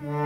Mm-hmm.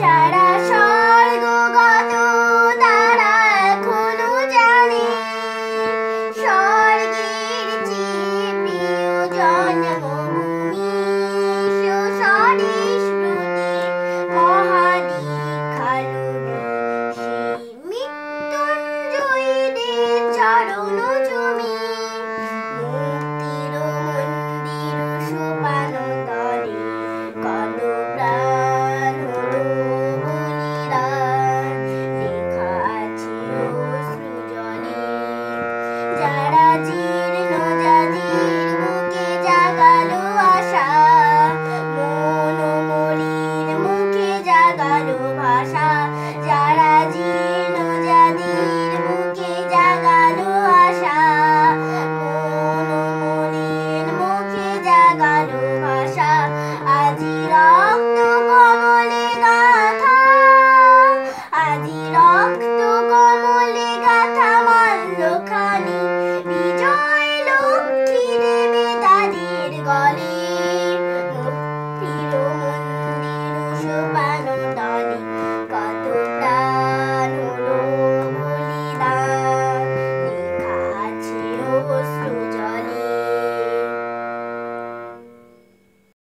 যারা স্বর্গগত তারা এখনও জানে। স্বর্গের চেয়ে প্রিয়